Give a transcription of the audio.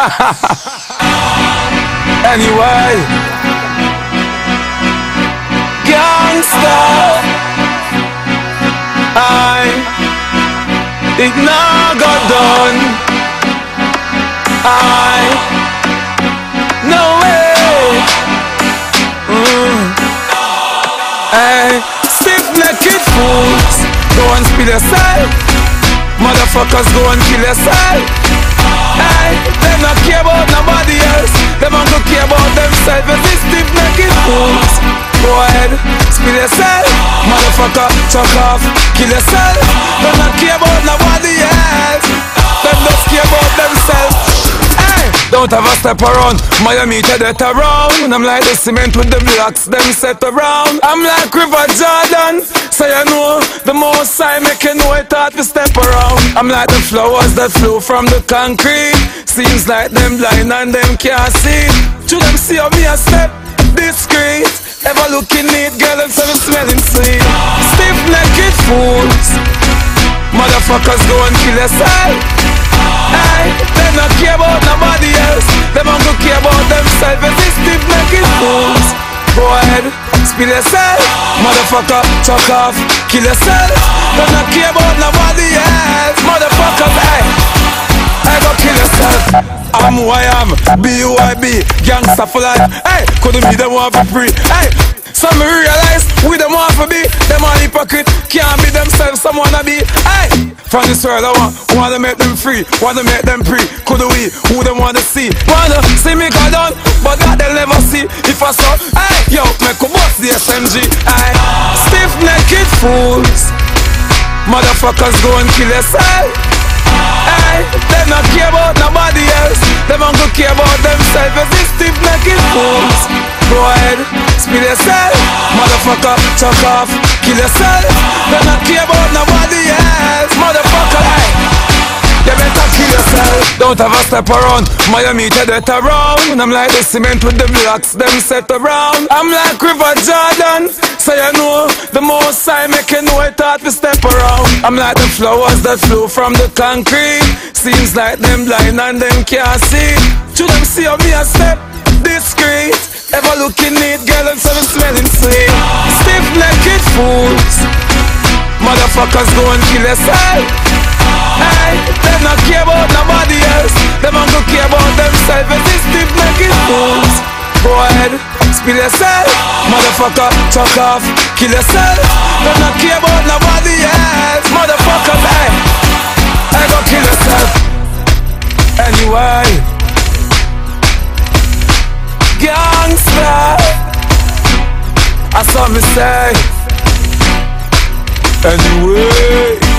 anyway, gangsta, I it now got done. I no way. Mm. Hey, stiff necked fools, go and spill yourself. Motherfuckers go and kill yourself. Hey, go ahead, spill yourself. Motherfucker, chuck off, kill yourself. They not care about nobody else. Them just care about themselves. Don't have a step around. Miami to that around. I'm like the cement with the blocks, them set around. I'm like River Jordan. So you know, the most I make you know it hard to step around. I'm like the flowers that flow from the concrete. Seems like them blind and them can't see. To them see how me a step discreet. Ever looking neat, girl, and so smelling sweet. Stiff necked fools. Motherfuckers go and kill yourself. Hey, they not care about nobody else. Them not care about themselves. It's stiff necked fools. Go ahead, spill yourself. Motherfucker, chuck off, kill yourself. They not care about nobody else. Motherfuckers, I'm who I am, B U I gangsta for life. Hey, couldn't be them one for free. Hey, some realize we them want for be. Them all hypocrite, can't be themselves. Some wanna be. Hey, from this world I want, wanna make them free, wanna make them free. Could we, who them wanna see? Wanna see me go down, but that they'll never see. If I saw, hey, yo, make a bust the SMG. Hey, stiff necked fools, motherfuckers go and kill yourself. Hey, they not care about else. Them not go care about themselves. If it's stiff necked fools, go ahead, spill yourself. Motherfucker, chuck off, kill yourself. They not care about nobody else. Motherfucker, hey. You better kill yourself. Don't have a step around. Miami to that around. I'm like the cement with the blocks, them set around. I'm like River Jordan. So you know, the most I make you know it hard to step around. I'm like the flowers that flow from the concrete. Seems like them blind and them can't see. To them see how me a step discreet. Ever looking neat, girl, and so smelling sweet. Stiff necked fools. Motherfuckers go and kill yourself. Hey, they not care about nobody else. Them not go care about themselves. If it's stiff necked fools, go ahead, spill yourself. Motherfucker, chuck off, kill yourself. They not care about nobody else. Motherfuckers, hey, I go kill yourself. Anyway, gangsta. I saw me say. Anyway.